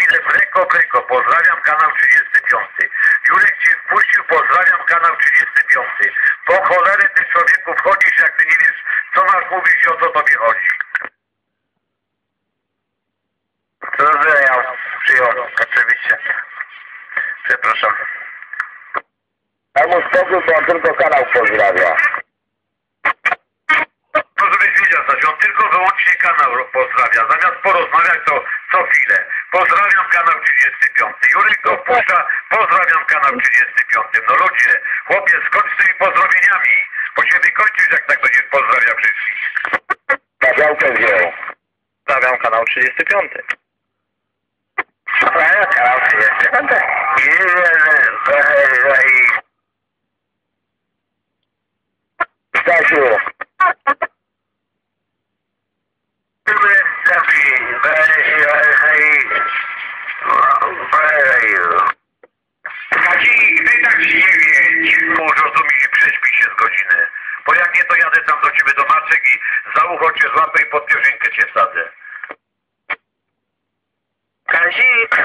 chwilę breko, breko, pozdrawiam kanał 35. Jurek ci wpuścił, pozdrawiam kanał 35. Po cholerę ty człowieku wchodzisz, jak ty nie wiesz, co masz mówić i o co tobie chodzi. Zrozumiał, przyjął, oczywiście. Przepraszam. A mu spokój, bo on tylko kanał pozdrawia. To żebyś wiedział, Stasiu, on tylko wyłącznie kanał pozdrawia. Zamiast porozmawiać, to co chwilę. Pozdrawiam kanał 35. Jurek go wpuszcza, pozdrawiam kanał 35. No ludzie, chłopie, skończ z tymi pozdrowieniami. Bo się wykończysz, jak tak będziesz pozdrawiał wszystkich. Na działkę wziął. Pozdrawiam kanał 35. Pozdrawiam kanał 35. Stasiu, Kaci, ty tak nie wiedź. Rozumiesz, prześpij się z godziny. Bo jak nie, to jadę tam do ciebie do Maczek i za ucho cię złapę i pod pierzynkę cię wsadzę. Kazik,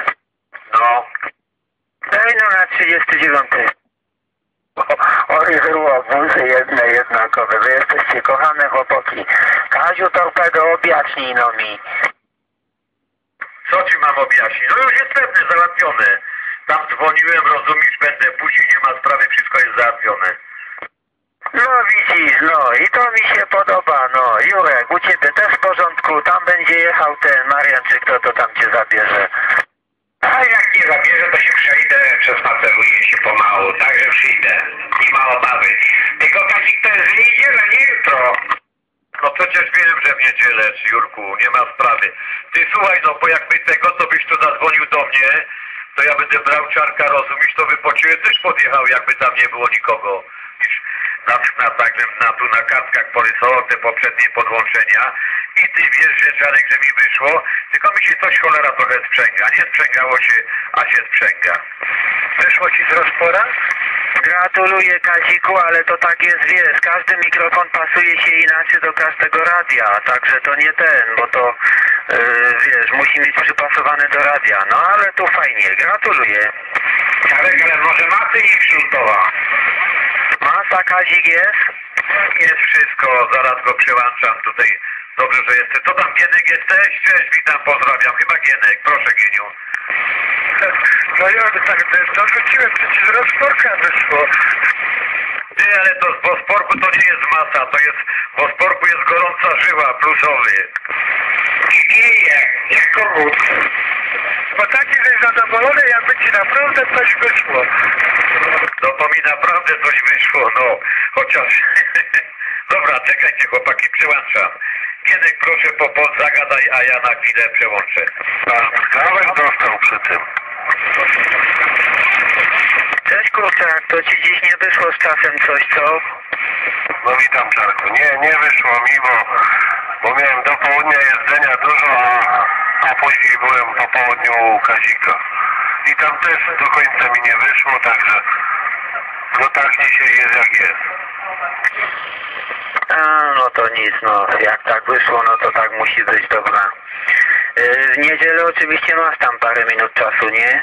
No. daj no na 39. Oj, żyrłobózy jedne jednakowe, wy jesteście kochane chłopaki. Kaziu torpedo objaśnij no mi. Co ci mam objaśnić? No już jest pewne, załatwione. Tam dzwoniłem, rozumiesz, będę później, nie ma sprawy, wszystko jest załatwione. No widzisz, no i to mi się podoba, no. Jurek, u ciebie też w porządku, tam będzie jechał ten Marian, czy kto to tam cię zabierze. A jak nie zabierze, to się przejdę, przespaceruję się pomału, także przyjdę. Nie ma obawy. Tylko Kazik to jest niedziela, nie jutro. No przecież wiem, że w niedzielę, Jurku, nie ma sprawy. Ty słuchaj, no bo jakby tego, to byś tu zadzwonił do mnie, to ja będę brał czarka, rozumiesz, to by po ciebie też podjechał, jakby tam nie było nikogo. Wiesz, Na, także na, tu na kartkach porysował te poprzednie podłączenia i ty wiesz, że Czarek, że mi wyszło, tylko mi się coś cholera trochę sprzęga. Nie sprzęgało się, a się sprzęga. Wyszło ci z rozpora? Gratuluję Kaziku, ale to tak jest, wiesz, każdy mikrofon pasuje się inaczej do każdego radia, także to nie ten, bo to, yy, wiesz, musi mieć przypasowane do radia. No ale tu fajnie, gratuluję. Czarek, ale może maty nie śrutowa. Masa Kazik jest? Jest wszystko, zaraz go przełączam tutaj. Dobrze, że jesteś. Co tam, Gienek, jesteś? Cześć, witam, pozdrawiam. Chyba Gienek, proszę Gieniu. No ja tak dorzuciłem, przecież rozporka wyszło. Ty, ale to z Bosporku to nie jest masa, to jest, Bosporku jest gorąca żyła, plusowy. Nie, jak kogut. Bo taki jesteś zadowolony, jakby ci naprawdę coś wyszło. Naprawdę coś wyszło, no. Chociaż... Dobra, czekajcie chłopaki, przełączam. Gienek, proszę po, po zagadaj, a ja na chwilę przełączę. Nawet dostał przy tym. Cześć kurczak, to ci dziś nie wyszło z czasem coś, co? No witam Czarku. Nie, nie wyszło mi, bo, bo miałem do południa jedzenia dużo, a, a później byłem po południu u Kazika. I tam też do końca mi nie wyszło, także no tak dzisiaj jest jak jest. A, no to nic, no jak tak wyszło, no to tak musi być, dobra. Yy, w niedzielę oczywiście masz tam parę minut czasu, nie?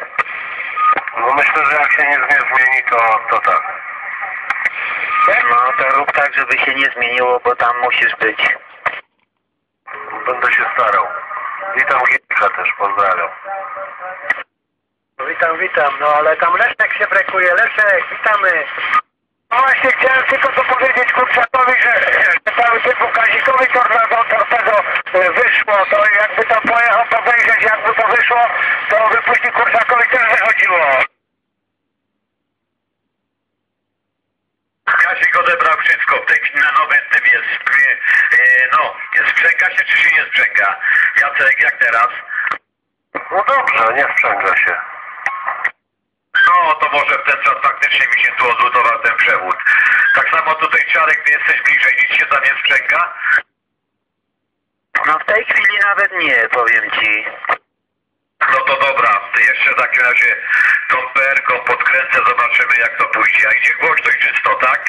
No myślę, że jak się nic nie zmieni, to, to tak. No to rób tak, żeby się nie zmieniło, bo tam musisz być. Będę się starał. Witam Gierka też, pozdrawiam. Witam, witam, no ale tam Leszek się brekuje, Leszek, witamy. No właśnie chciałem tylko to powiedzieć Kurczakowi, że, że cały typu Kazikowi torpedo, torpedo e, wyszło, to jakby tam pojechał podejrzeć, jakby to wyszło, to by później Kurczakowi też wychodziło. Kasik odebrał wszystko, w tej chwili na nowy typ jest, e, no, sprzęga się czy się nie sprzęga? Jacek, jak teraz? No dobrze, nie sprzęga się. No, to może w ten czas faktycznie mi się tu odlutował ten przewód. Tak samo tutaj Czarek, ty jesteś bliżej, nic się tam nie sprzęga? No w tej chwili nawet nie, powiem ci. No to dobra, to jeszcze w takim razie tą perką podkręcę, zobaczymy jak to pójdzie. A idzie głośno i czysto, tak?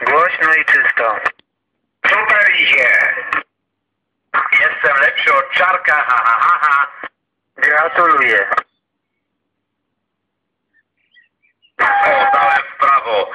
Głośno i czysto. Super idzie! Jestem lepszy od Czarka, ha ha ha ha. Gratuluję. dole vpravo,